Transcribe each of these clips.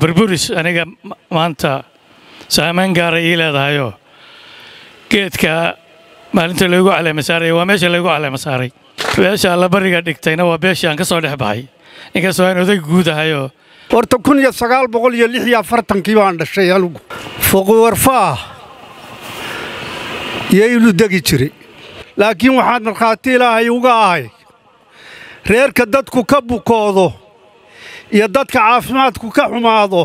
burburis aniga maanta saamayn gaara ii leedahayoo geedka maalinta laygu caleema saaray waa meesha laygu caleema saaray. Beesha allabariga dhigtayna waa beeshii aan ka soo dhex baxay. Inkastoo aan oday guud ahayoo horta kun iyo sagaal boqol iyo lix iyo afartankii baan dhashay anugu. Fuqiwarfaah yaylu degi jiray laakiin waxaan markhaati ilaahay uga ahay reerka dadku ka bukoodo iyo dadka caafimaadku ka xumaado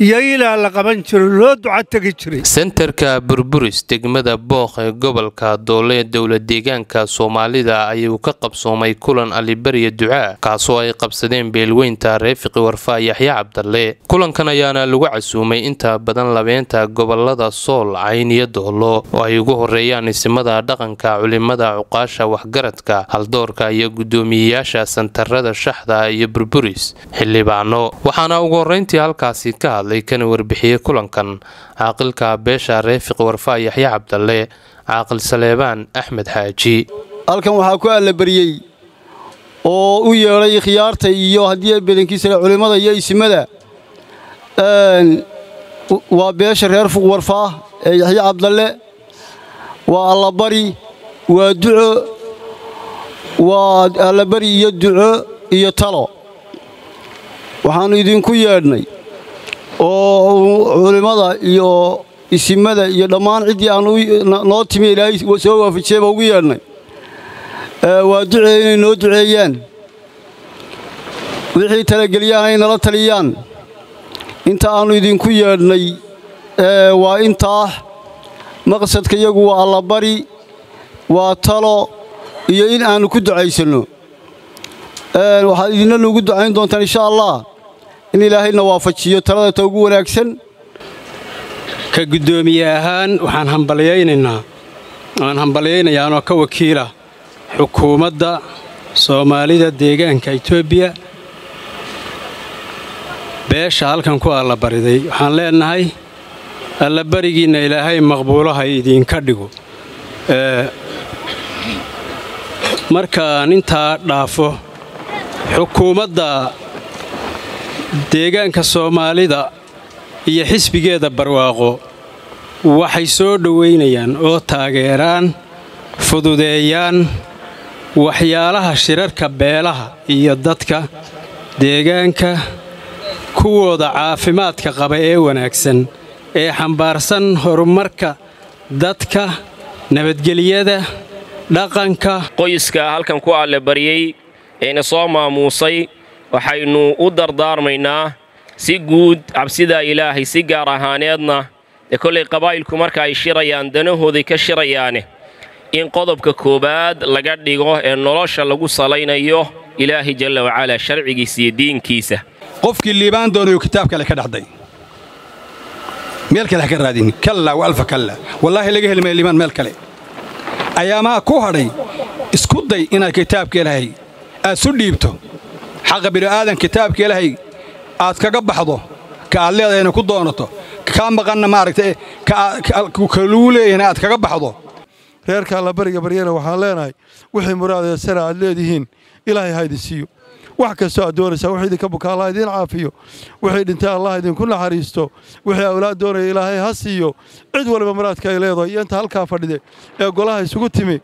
iyo la qaban jiro loo duca tegi jiray. Sentarka burburis degmada booq ee gobolka doole dowla deegaanka soomaalida ayuu ka qabsoomay kulan alibariya ducaa kaasoo ay qabsadeen beelweynta reefiqi warfaa yaxya cabdalle. Kulankan ayaana lagu casuumay inta badan labeenta gobollada sool cayn iyo doolo oo ay ugu horeeyaan isimada dhaqanka culimada cuqaasha waxgaradka haldoorka iyo guddoomiyeyaasha santarada shaxda iyo burburis xildhibaano. Waxaana ugu horeyntii halkaasi ka hadlay kana warbixiyey kulankan. Caaqilka beesha reefiq warfaa yaxya cabdalle caaqil saleebaan axmed xaaji halkan waxaa ku allabariyey oo u yeedhay khiyaarta iyo haddii badankiisa culimmada iyo isimada waa beesha reer fuq warfaah ee yaxya cabdalle waa allabari waa duco waa allabari iyo duco iyo talo. Waxaannu idinku yeedhnay oo culimmada iyo isimada iyo dhammaan ciddii aanu noo timi ilaahay soo waafajiyeyba ugu yeedhnay waa ducee inay noo duceeyaan wixii talageliyaan ay nala taliyaan inta aannu idinku yeedhnay waa intaa maqsadka yagu waa allabari waa talo iyo in aannu ku ducaysanno waxaad idinna nuugu ducayn doontaan insha allah in ilaahayna waafajiyo talada ta ugu wanaagsan. Ka guddoomiye ahaan waxaan hambalyaynaynaa. Waan hambalyaynayaanoo ka wakiila xukuumadda soomaalida deegaanka etoobiya beesha halkan ku allabariday waxaan leennahay allabarigiinna ilaahay maqbuulaha idiinka dhigo. Markaan intaa dhaafo xukuumadda deegaanka soomaalida iyo xisbigeeda barwaaqo waxay soo dhowaynayaan oo taageeraan fududeeyaan waxyaalaha shirarka beelaha iyo dadka deegaanka kuwooda caafimaadka qaba ee wanaagsan ee xambaarsan horumarka dadka nabadgelyada dhaqanka. Qoyska halkan ku allabaryey eena soo maamuusay waxaynu u dardaarmaynaa si guud cabsida ilaahay si gaar ahaaneedna ee kollay qabaa'ilku marka ay shirayaan danahooday ka shirayaane in qodobka koowaad laga dhigo ee nolosha lagu salaynayo ilaahay jalla wacalaa sharcigiisa iyo diinkiisa. Qofkii liibaan doonayo kitaab kale ka dhacday. Meel kale ha ka raadin. Kalla wa alfa kalla. Wallaahi laga heli maya liibaan meel kale. Ayaamaha ku hadhay isku day inaad kitaabka ilaahay aad su dhiibto xaqa bini'aadan kitaabka ilaahay aad kaga baxdo ka aad leedahayna ku doonato kaa maqanna maaragtay kaluu leeyahayna aad kaga baxdo. Reerka allabariga baryana waxaan leenahay wixii muraadee sana aad leedihiin ilaahay ha idin siiyo wax kastoo aad doonaysaa wixii idinka buka allah idiin caafiyo wixii dhintay allah idinku naxariisto wixii awlaad doonaya ilaahay ha siiyo cid waliba muraadka ay leedahay iyo inta halkaa fadhide ee golaha isugu timi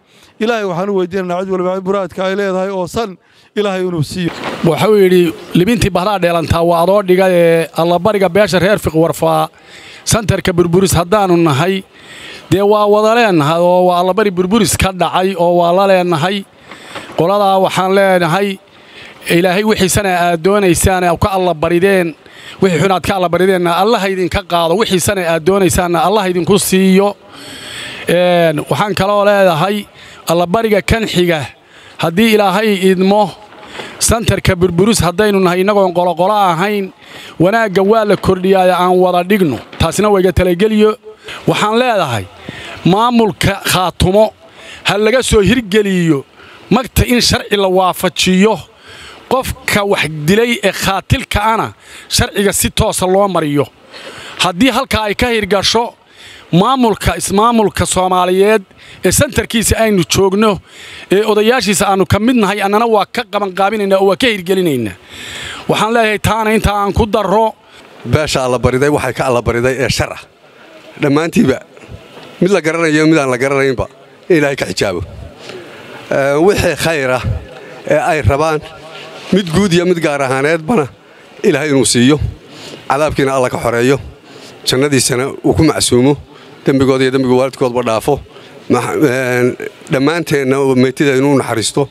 ilaahay waxaan u weydiinaynaa cid waliba muraadka ay leedahay oo san ilaahay inuu siiyo. Wuxuu yidhi libintii bahdaa dheelantaa waa adoo dhiga ee allabariga beesha reer fiq warfaa santarka burburis haddaannu nahay dee waa wada leennahay oo waa allabari burburis ka dhacay oo waa la leennahay qoladaa waxaan leenahay ilaahay wixiisana aad doonaysaana ka allabarideen wixii xunaad ka allabarideenna allaha idinka qaado. Wixiisana aad doonaysaanna allaha idinku siiyo. Waxaan kaloo leedahay allabariga kan xiga haddii ilaahay idmo santarka burburus haddaynu nahay innagoon qoloqolo ahayn wanaagga waa la kordhiyaaye aan wada dhigno. Taasina wayga talageliyo waxaan leedahay maamulka khaatumo ha laga soo hirgeliyo. Magta in sharci la waafajiyo qofka wax dilay ee khaatilkaana sharciga si toosa loo mariyo. Haddii halkaa ay ka hirgasho maamulka ismaamulka soomaaliyeed ee santarkiisa aynu joogno ee odayaashiisa aannu ka mid nahay annana waa ka qabanqaabinaynaa oo waa ka hirgelinaynaa waxaan leeyahay taana inta aan ku darro beesha allabariday waxay ka allabariday ee shar ah dhammaantiiba mid la garanayo mid aan la garanaynba in ilaahay ka xijaabo. Wixii khayra ee ay rabaan mid guud iyo mid gaar ahaaneedbana ilaahay inuu siiyo. Cadaabkiina alla ka xoreeyo. Jannadiisana uu ku macsuumo. Dembigooda iyo dembiga waalidkoodba dhaafo. Dhammaanteenna meytida inuu naxariisto.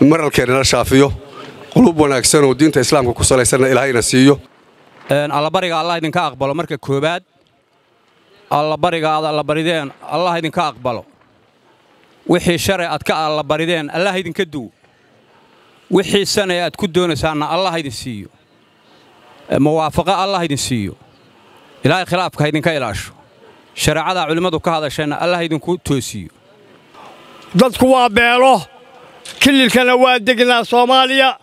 Maralkeenna la shaafiyo. Qulub wanaagsan oo diinta islaamka ku salaysanna ilaahayna siiyo. Allabariga allah idinka aqbalo. Marka koowaad allabariga aad allabarideen allah idinka aqbalo. Wixii shalay aad ka allabarideen allah idinka duw wixii sanay aad ku doonaysaanna allah idin siiyo. Muwaafaqo allah idin siiyo. Ilaahay khilaafka ha idinka ilaasho. Shareecadaa culimmadu ka hadasheenna allah idinku toosiyo. Dadku waa beelo kililkana waa degnaa soomaaliya.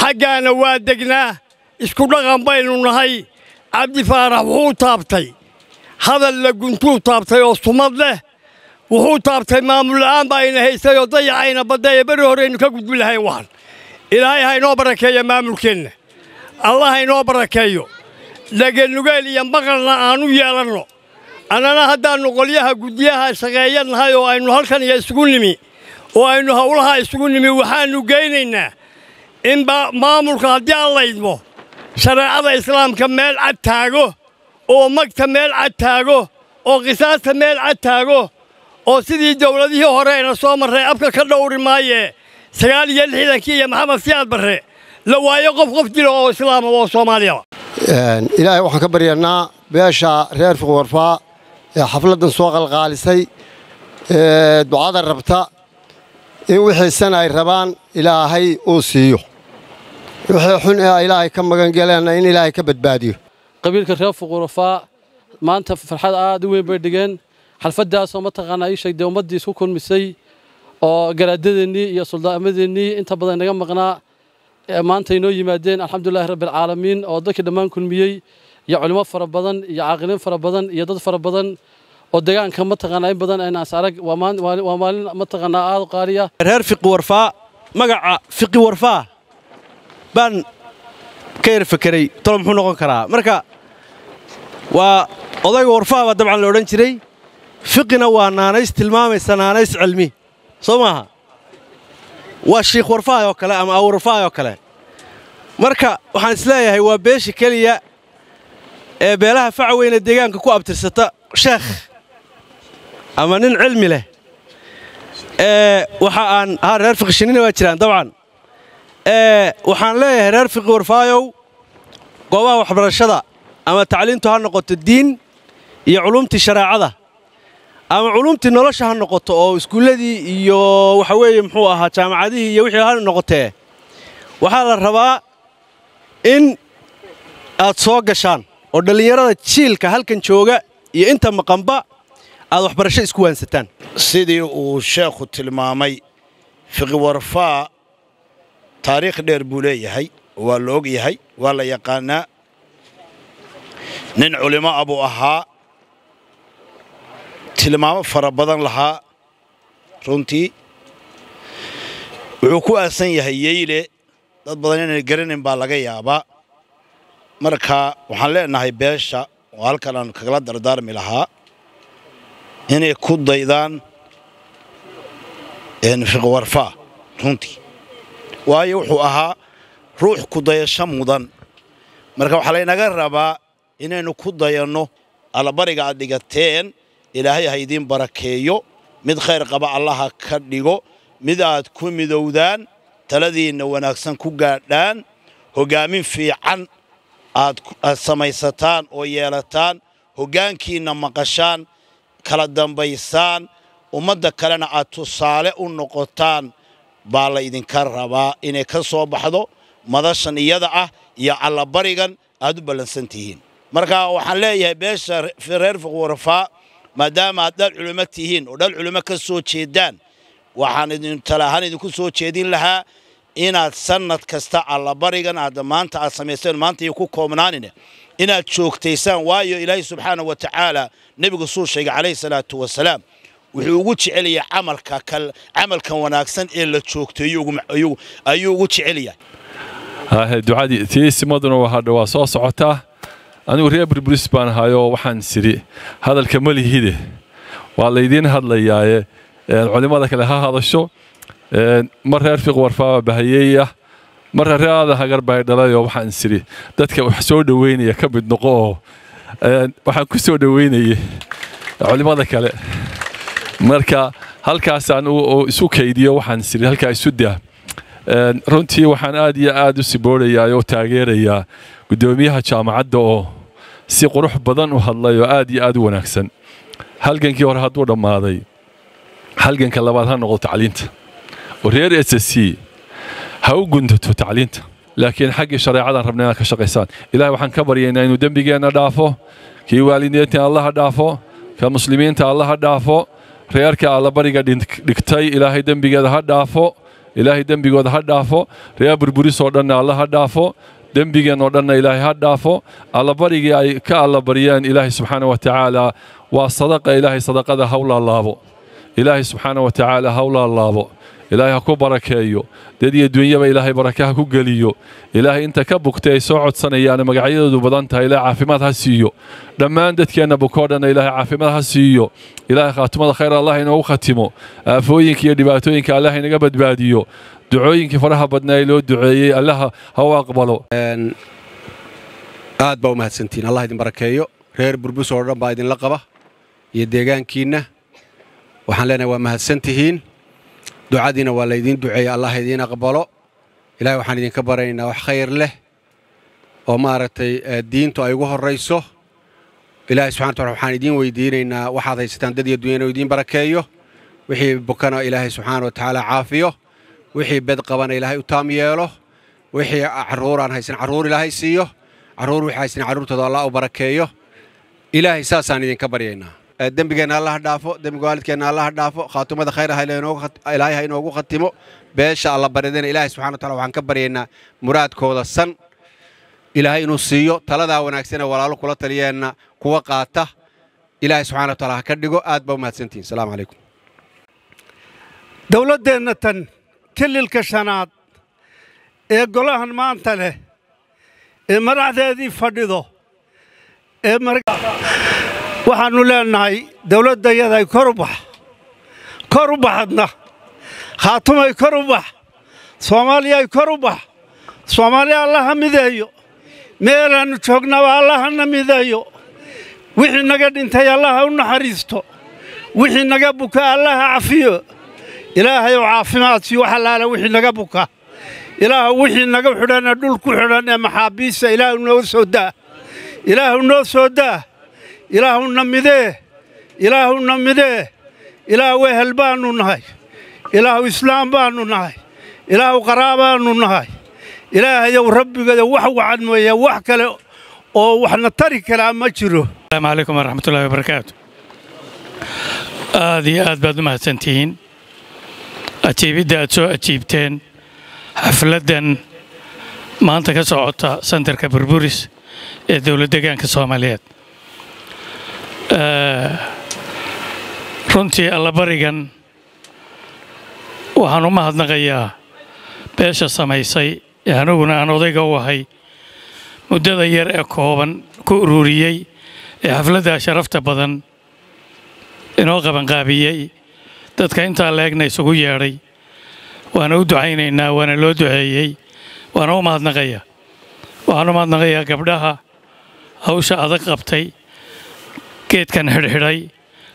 Xaggaana waa degnaa. Isku dhaqan baynu nahay. Cabdi faarax wuxuu taabtay. Hadal la guntuu taabtay oo sumad leh. Wuxuu taabtay maamul la'aan baa ayna haysay oo dayacayna badda beri horeynu ka gudbi lahayn waxan ilaahay ha inoo barakeeya maamulkeenna allah ha inoo barakeeyo. Dhagelnugeel iyo maqalna aanu yeelanno. Annana haddaannu qolyaha guddiyaha shaqeeya nahay oo aynu halkan iyo isugu nimi oo aynu howlaha isugu nimi waxaannu geynaynaa in maamulka haddii aan laydmo shareecada islaamka meel cad taago oo magta meel cad taago oo qisaasta meel cad taago oo sidii dawladihii horeena soo marray abka ka dhowri maayee sagaal iyo lixdankii iyo maxamed siyaad barre la waayo qof qof dilo oo islaama oo soomaaliyaba ilaahay waxaan ka baryanaa beesha reer fiqwarfaa ee xafladdan soo qalqaalisay ee ducada rabta in wixii sana ay rabaan ilaahay uu siiyo. Wixii xun ee ilaahay ka magangeleenna in ilaahay ka badbaadiyo. Qabiilka reer fuqurafaa maanta farxad aad u weyn bay dhigeen. Xalfaddaasoo mataqaanaa ii sheegdee ummaddii isku kulmisay oo garaadadeennii iyo suldaamadeenii inta badan inaga maqnaa maanta inoo yimaadeen alxamdulilahi rabbialcaalamiin oo dadkii dhammaan kulmiyey iyo culimo fara badan iyo caaqiliin fara badan iyo dad fara badan oo deegaanka mataqaanaa in badan aynaas arag waa maalin mataqaanaa aad u qaaliya. Reer fiqi warfaa magaca fiqi warfaa baan ka yar fekeray tolo muxuu noqon karaa? Marka waa odayga warfaa baa dabcan la odhan jiray fiqina waa naanays tilmaamaysa naanays cilmi soo maaha? Waa shiikh warfaay oo kale ama awwarfaay oo kale. Marka waxaan is leeyahay waa beesha keliya ee beelaha faca weyne deegaanka ku abtirsata sheekh ama nin cilmi leh. Waxa aan ha reer fiqi shinina waa jiraan dabcan. Waxaan leeyahay reer fiqi warfaayow goobaha waxbarashada ama tacliintu ha noqoto diin iyo culumtii shareecada ama culumtii nolosha ha noqoto oo iskuulladii iyo waxa weeye muxuu ahaa jaamacadihii iyo wixii ha noqotee waxaa la rabaa in aad soo gashaan oo dhallinyarada jiilka halkan jooga iyo inta maqanba aad waxbarasho isku waansataan. Sidii uu sheekhu tilmaamay fiqi warfaa taariikh dheer buu leeyahay waa la og yahay waa la yaqaanaa. Nin culimo ah buu ahaa tilmaamo fara badan lahaa runtii. Wuxuu ku aasan yahay yeyle dad badan inay garanayn baa laga yaabaa. Marka waxaan leenahay beesha oo halkan aan kagala dardaarmi lahaa. Inay ku daydaan fiqwarfaa runtii. Waayo wuxuu ahaa ruux ku dayasho mudan. Marka waxaa laynaga rabaa inaynu ku dayanno allabariga aad dhigateen ilaahay ha idiin barakeeyo. Mid khayr qaba allaha ka dhigo. Mid aad ku midowdaan taladiinna wanaagsan ku gaadhaan. Hoggaamin fiican aad samaysataan oo yeelataan. Hoggaankiinna maqashaan kala dambaysaan. Ummadda kalena aad tusaale u noqotaan baa la ydinka rabaa. Inay ka soo baxdo madashan iyada ah iyo allabarigan aad u ballansan tihiin. Marka waxaan leeyahay beesha reer fiqwarfaa maadaama aad dhal culimo tihiin oo dhal culimo ka soo jeedaan waxaan idin talaahaan idinku soo jeedin lahaa inaad sannad kasta allabarigan aad maanta aad samayseen maanta iyo ku koobnaanine inaad joogtaysaan. Waayo ilaahay subxaana wa tacaala nebigu suu sheegay calayhi salaatu wasalaam wuxuu ugu jecelyahay camalka camalkan wanaagsan ee la joogteeyo ayuu ugu jecelyahay. Hahe, ducadii tii simaduna waa hadha waa soo socotaa anigu reer burburis baan ahayoo waxaan sidhi hadalka ma lihide. Waa laydiin hadlayaaye. Culimmada kale ha hadasho. Mar reer fiq warfaaba bahayeey ah. Marra reer aada hagar bay dhalayoo waxaan sidhi dadka wax soo dhoweynaya ka mid noqo oo waxaan ku soo dhoweynayay culimmada kale marka halkaasaan isu kaydiyo waxaan sidhi halkaa isu daa. Runtii waxaan aad iyo aad u siboorayaa oo taageerayaa guddoomiyaha jaamacadda oo si qurux badan u hadlay aad iyo aad u wanaagsan. Halgankii hore hadduu dhammaaday halganka labaad ha noqdo tacliinta. Oo reer s c ha u gundato tacliinta. Laakiin xaggii shareecadan rabna inaad ka shaqaysaan. Ilaahay waxaan ka baryaynaa inuu dembigeenna dhaafo kii waalidiinta allaha dhaafo ka muslimiinta allaha dhaafo reerka allabariga dhigtay ilaahay dembigeeda ha dhaafo ilaahay dembigooda ha dhaafo reer burburis oo dhanna alla ha dhaafo dembigeen oo dhanna ilaahay ha dhaafo. Allabarigii ay ka allabariyeen ilaahay subxaana wa tacaala waa sadaqa ilaahay sadaqada ha u laalaabo ilaahay subxaana wa tacaala ha u laalaabo ilaahay ha ku barakeeyo. Dad iyo dunyaba ilaahay barake ha ku geliyo. Ilaahay inta ka bugtay ay soo codsanayaan magacyadoodu badan tahay ilaahay caafimaad ha siiyo. Dhammaan dadkeenna bukoo dhanna ilaahay caafimaad ha siiyo. Ilaahay khaatumada khayr allah inoogu khatimo. Aafooyinka iyo dhibaatooyinka allah inaga badbaadiyo. Ducooyinkii faraha badnaa ee loo duceeyey allaha ha u aqbalo. Aad baa u mahadsantihiin allah idin barakeeyo. Reer burbus oo dhan baa idinla qaba. Iyo deegaankiinna. Waxaan leenahay waa mahadsan tihiin ducadiina waa laydiin duceeya allah idiin aqbalo. Ilaahay waxaan idinka baraynaynaa wax khayr leh oo maaragtay eh, diintu ay ugu horrayso. Ilaahay subxana wataala waxaan idiin weydiinaynaa waxaad haysataan dad iyo dunya inuu idiin barakeeyo. Wixii bukana ilaahay subxaana wa tacaala caafiyo. Wixii bed qabana ilaahay u taam yeelo. Wixii carruur aan haysan carruur ilaahay siiyo. Carruur wixii haysan carruurtooda allah u barakeeyo. Ilaahay saasaan idinka baryaynaa dembigeenna allah ha dhaafo dembiga waalidkeenna allah ha dhaafo khaatumada khayr khat- ilaahay ha inoogu khatimo. Beesha alla baridana ilaahay subxana wa waxaan ka baryaynaa muraadkooda san. Ilaahay inuu siiyo taladaa wanaagsan ee walaalo kula taliyeenna kuwa qaata. Ilaahay subxana wa ha ka dhigo aad baa u mahadsantihin asalaamu calaykum dowladdeenna tan kililka shanaad ee golahan maanta leh ee madaxdeedii fadhido ee waxaannu leennahay dowladdayaday kor u bax kor u baxadna khaatumay kor u bax soomaaliyay kor u bax soomaaliya allaha mideeyo meelaannu joognaba allahana mideeyo wixii naga dhintay allaha u naxariisto wixii naga buka allaha cafiyo ilaahayow caafimaad sii wax allaale wixii naga buka ilaahu wixii naga ee dhul ku xidhan ee maxaabiista ilaahu noo soo daa ilaahu noo soo daa ilaahu na midee ilaahu na midee ilaahu wehel baannu nahay ilaahu islaam baannu nahay ilaahu qaraabaannu nahay ilaahayow rabbigeeda wax wacan mooye wax kale oo waxna tari karaa ma jiro asalaamu calaykum waraxmatullaahi wabarakaatu aad iyo aad baad u mahadsantihiin ajiibidda aad soo ajiibteen xafladdan maanta ka socota santarka burburis ee dowlad deegaanka soomaaliyeed runtii allabarigan waxaan u mahadnaqayaa beesha samaysay ee aniguna aan odayga u ahay muddada yar ee kooban ku ururiyey ee xafladda sharafta badan inoo qabanqaabiyey. Dadka intaa leegna isugu yeedhay. Waana u ducaynaynaa waana loo duceeyey waana u mahadnaqayaa. Waxaan u mahadnaqayaa gabdhaha hawsha adag qabtay geedkan xidhxidhay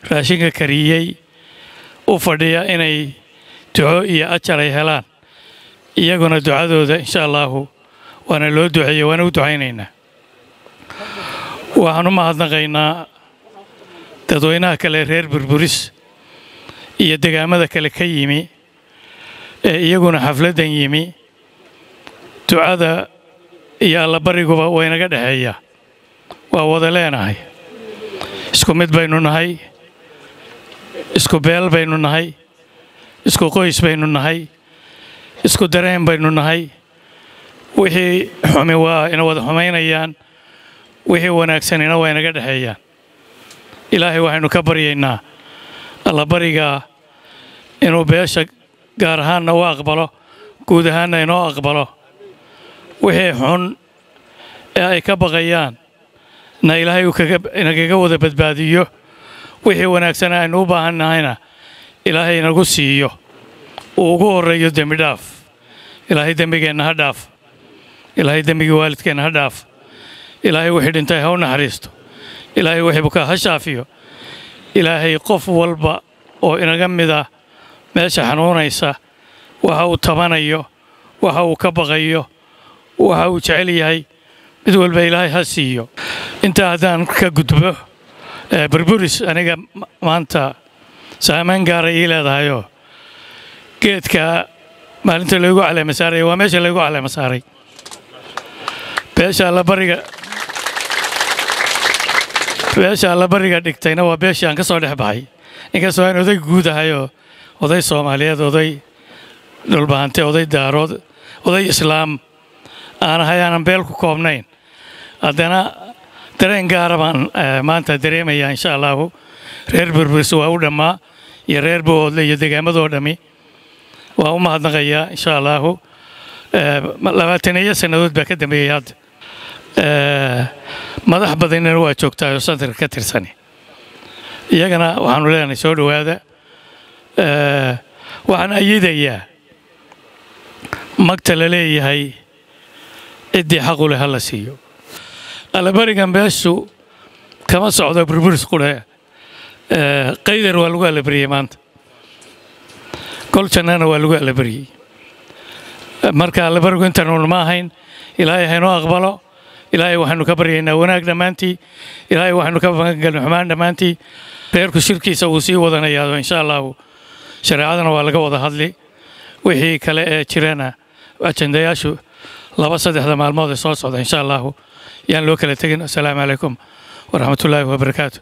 raashinka kariyey u fadhiya inay duco iyo ajar ay helaan. Iyaguna ducadooda insha allaahu waana loo duceeyey waana u ducaynaynaa. Waxaan u mahadnaqaynaa dadweynaha kale reer burburis iyo degaamada kale ka yimi ee iyaguna xafladdan yimi. Ducada iyo allabariguba waynaga dhexeeyaa waa wada leenahay. Isku mid baynu nahay isku beel baynu nahay. Isku qoys baynu nahay. Isku dareen baynu nahay. Wixii xumi waa ina wada xumaynayaan wixii wanaagsanina waa inaga dhexeeyaan ilaahay waxaynu ka baryaynaa allabarigaa inuu beesha gaar ahaanna u aqbalo guud ahaanna inoo aqbalo. Wixii xun ee ay ka baqayaan na ilaahay inagaga wada badbaadiyo wixii wanaagsan aynu u baahan nahayna ilaahay inagu siiyo. Uu ugu horreeyo dembi dhaaf. Ilaahay dembigeenna ha dhaaf. Ilaahay dembigii waalidkeenna ha dhaaf. Ilaahay wixii dhintay ha u naxariisto. Ilaahay wixii bukaa ha shaafiyo. Ilaahay qof walba oo inaga mida meesha xanuunaysa waxa uu tabanayo waxa uu ka baqayo waxa uu jecel yahay mid walba ilaahay ha siiyo. Intaa haddaan ka gudbo burburis aniga maanta saamayn gaara ii leedahayoo. Geedka maalinta laygu caleema saaray waa meesha laygu caleema saaray. Beesha allabariga beesha allabariga dhigtayna waa beeshii aan ka soo dhex baxay. Inkastoo aan oday guud ahayoo oday soomaaliyeed oday dhulbahante oday daarood oday islaam. Aan ahay aanan beel ku koobnayn. Haddana dareen gaara baan maanta dareemayaa insha allaahu reer burburis waa u dhammaa iyo reer boodle iyo degaamadoo dhammi waa u mahadnaqayaa insha allaahu labaataneeyo sannadood baa ka dambeeyey hadda madax badanina waa joogtaa oo santarka ka tirsani iyagana waxaanu leenahay soo dhowaada waxaan ayidayaa magta la leeyahay ciddii xaqu leh ha la siiyo allabarigan beeshu kama socdo burburis qudhe qaydar waa lagu allabariyey maanta. Jannana waa lagu allabariyey marka allabarigu intanuun ma ahayn ilaahay haynoo aqbalo. Ilaahay waxaynu ka baryaynaa wanaag dhammaantii. Ilaahay waxaynu ka magangelin xumaan dhammaantii. Reerku shirkiisa wuu sii wadanayaado insha allahu. Shareecadana waa laga wada hadli. Wixii kale ee jirana ajendayaashu laba saddexda maalmood ee soo socda insha allahu yaan loo kala tegin assalaamu calaykum waraxmatullaahi wabarakaatu